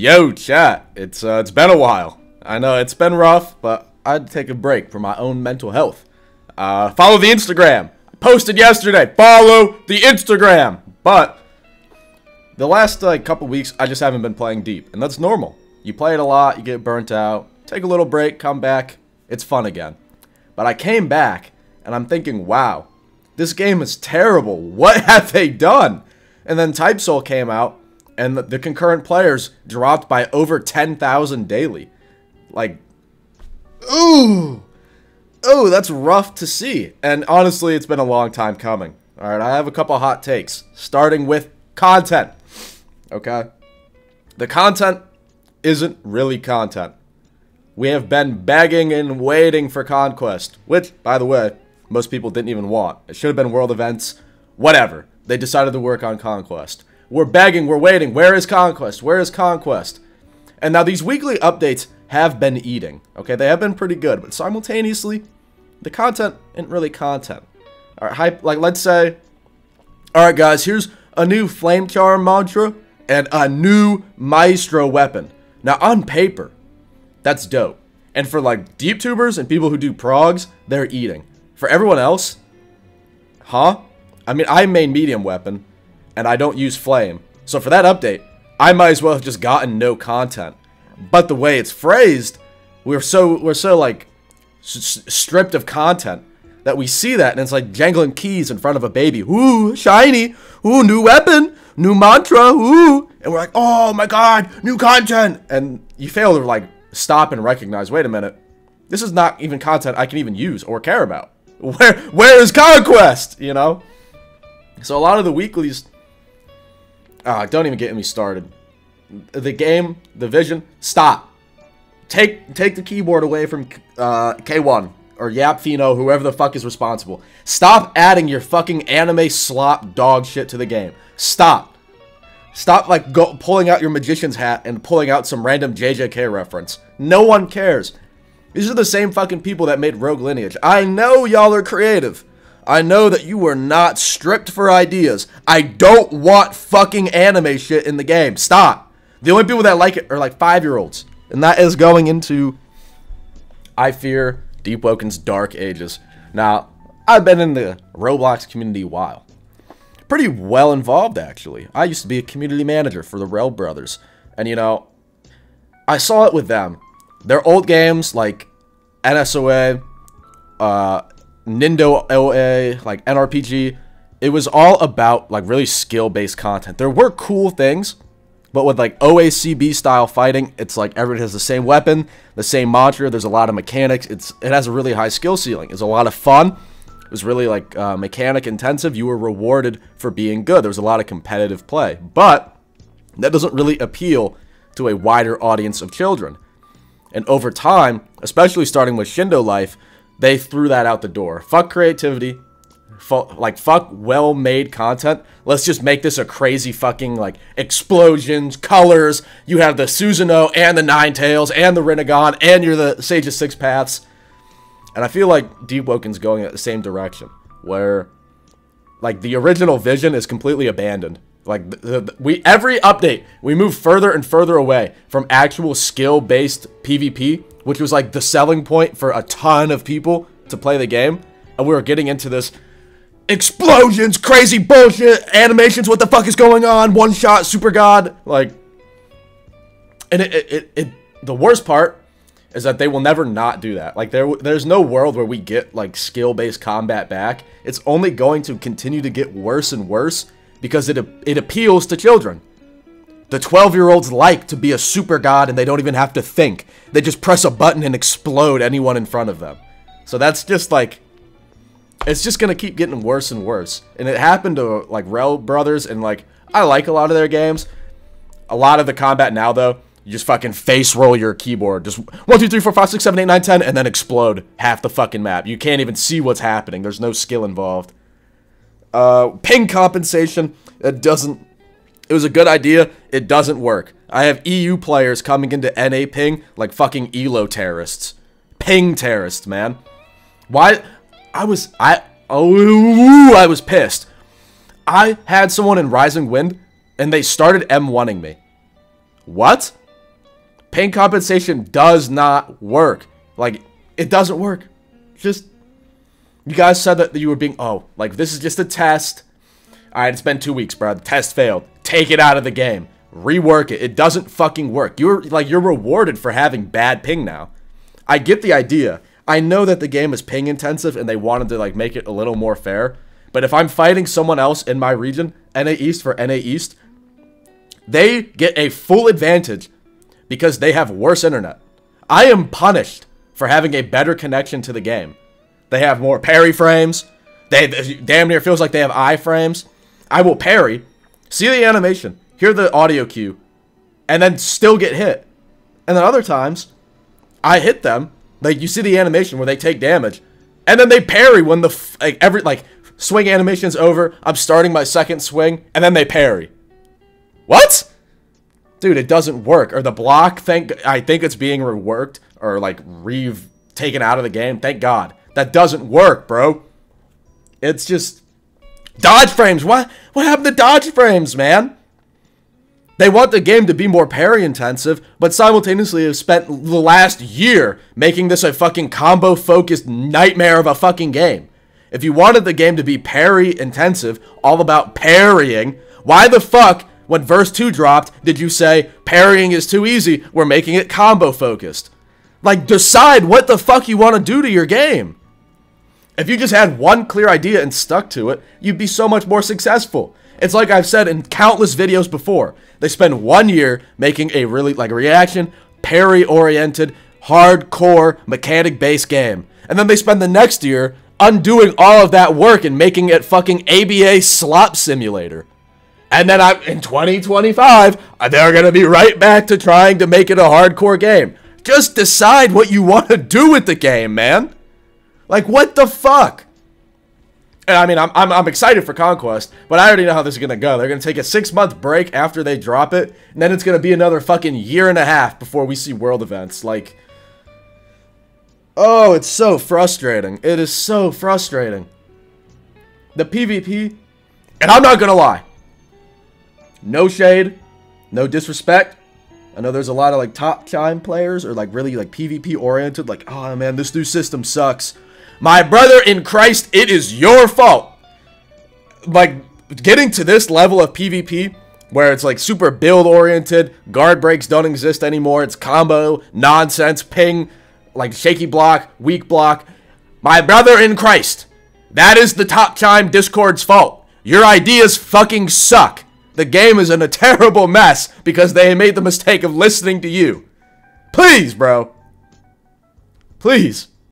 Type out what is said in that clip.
Yo, chat. It's uh, it's been a while. I know it's been rough, but I'd take a break for my own mental health. Uh, follow the Instagram. I posted yesterday. Follow the Instagram. But the last like couple weeks, I just haven't been playing deep, and that's normal. You play it a lot, you get burnt out. Take a little break, come back. It's fun again. But I came back, and I'm thinking, wow, this game is terrible. What have they done? And then Type Soul came out, and the, the concurrent players dropped by over 10,000 daily. Like, ooh, ooh, that's rough to see. And honestly, it's been a long time coming. All right, I have a couple hot takes, starting with content. Okay, the content isn't really content. We have been begging and waiting for Conquest, which, by the way, most people didn't even want. It should have been World Events. Whatever. They decided to work on Conquest. We're begging, we're waiting. Where is Conquest? Where is Conquest? And now these weekly updates have been eating. Okay, they have been pretty good, but simultaneously, the content isn't really content. All right, hype, like let's say, all right, guys, here's a new flame charm mantra and a new maestro weapon. Now, on paper, that's dope. And for like deep tubers and people who do progs, they're eating. For everyone else, huh? I mean, I main medium weapon, and I don't use flame. So for that update, I might as well have just gotten no content. But the way it's phrased, we're so we're so like stripped of content that we see that and it's like jangling keys in front of a baby. Ooh, shiny. Ooh, new weapon. New mantra. Ooh. And we're like, "Oh my god, new content." And you fail to like stop and recognize, "Wait a minute. This is not even content I can even use or care about." Where where is conquest, you know? So a lot of the weeklies Ah, don't even get me started. The game, the vision, stop. Take take the keyboard away from uh, K1 or YapFino, whoever the fuck is responsible. Stop adding your fucking anime slop dog shit to the game. Stop. Stop like go, pulling out your magician's hat and pulling out some random JJK reference. No one cares. These are the same fucking people that made Rogue Lineage. I know y'all are creative. I know that you were not stripped for ideas. I don't want fucking anime shit in the game. Stop. The only people that like it are like five year olds. And that is going into, I fear, Deepwoken's dark ages. Now, I've been in the Roblox community a while. Pretty well involved, actually. I used to be a community manager for the Rel Brothers. And, you know, I saw it with them. Their old games like NSOA, uh, Nindo OA, like NRPG, it was all about like really skill-based content. There were cool things, but with like OACB style fighting, it's like everyone has the same weapon, the same mantra. There's a lot of mechanics. It's it has a really high skill ceiling. It's a lot of fun. It was really like uh, mechanic intensive. You were rewarded for being good. There was a lot of competitive play, but that doesn't really appeal to a wider audience of children. And over time, especially starting with Shindo Life, they threw that out the door. Fuck creativity. Fuck, like, fuck well-made content. Let's just make this a crazy fucking, like, explosions, colors. You have the Susanoo and the Nine Tails and the Rinnegan and you're the Sage of Six Paths. And I feel like Deepwoken's going at the same direction. Where, like, the original vision is completely abandoned. Like, the, the, we every update, we move further and further away from actual skill-based PvP which was like the selling point for a ton of people to play the game. And we were getting into this explosions, crazy bullshit, animations, what the fuck is going on, one shot, super god, like, and it, it, it, it the worst part is that they will never not do that. Like, there, there's no world where we get, like, skill-based combat back. It's only going to continue to get worse and worse because it, it appeals to children. The 12 year olds like to be a super god and they don't even have to think. They just press a button and explode anyone in front of them. So that's just like. It's just gonna keep getting worse and worse. And it happened to like Rel Brothers and like. I like a lot of their games. A lot of the combat now though, you just fucking face roll your keyboard. Just 1, 2, 3, 4, 5, 6, 7, 8, 9, 10, and then explode half the fucking map. You can't even see what's happening. There's no skill involved. Uh, ping compensation. It doesn't it was a good idea. It doesn't work. I have EU players coming into NA ping like fucking ELO terrorists. Ping terrorists, man. Why? I was, I, oh, I was pissed. I had someone in Rising Wind and they started M1ing me. What? ping compensation does not work. Like, it doesn't work. Just, you guys said that you were being, oh, like, this is just a test. All right, it's been two weeks, bro. The test failed. Take it out of the game. Rework it. It doesn't fucking work. You're, like, you're rewarded for having bad ping now. I get the idea. I know that the game is ping intensive and they wanted to, like, make it a little more fair. But if I'm fighting someone else in my region, NA East for NA East, they get a full advantage because they have worse internet. I am punished for having a better connection to the game. They have more parry frames. They damn near feels like they have iframes. I will parry, see the animation, hear the audio cue, and then still get hit. And then other times, I hit them. Like you see the animation where they take damage, and then they parry when the like every like swing animation's over. I'm starting my second swing, and then they parry. What? Dude, it doesn't work. Or the block, thank I think it's being reworked or like re taken out of the game. Thank God. That doesn't work, bro. It's just dodge frames. What what happened to dodge frames, man? They want the game to be more parry intensive, but simultaneously have spent the last year making this a fucking combo focused nightmare of a fucking game. If you wanted the game to be parry intensive, all about parrying, why the fuck when verse 2 dropped, did you say, parrying is too easy, we're making it combo focused? Like, decide what the fuck you want to do to your game. If you just had one clear idea and stuck to it, you'd be so much more successful. It's like I've said in countless videos before. They spend one year making a really, like, reaction, parry-oriented, hardcore, mechanic-based game. And then they spend the next year undoing all of that work and making it fucking ABA slop simulator. And then I'm in 2025, they're going to be right back to trying to make it a hardcore game. Just decide what you want to do with the game, man. Like, what the fuck? And I mean, I'm, I'm, I'm excited for Conquest, but I already know how this is going to go. They're going to take a six month break after they drop it, and then it's going to be another fucking year and a half before we see world events. Like, oh, it's so frustrating. It is so frustrating. The PvP, and I'm not going to lie, no shade, no disrespect. I know there's a lot of like top time players or like really like PvP oriented, like, oh man, this new system sucks. My brother in Christ, it is your fault. Like, getting to this level of PvP, where it's like super build oriented, guard breaks don't exist anymore, it's combo, nonsense, ping, like shaky block, weak block. My brother in Christ, that is the top time Discord's fault. Your ideas fucking suck. The game is in a terrible mess because they made the mistake of listening to you. Please, bro. Please.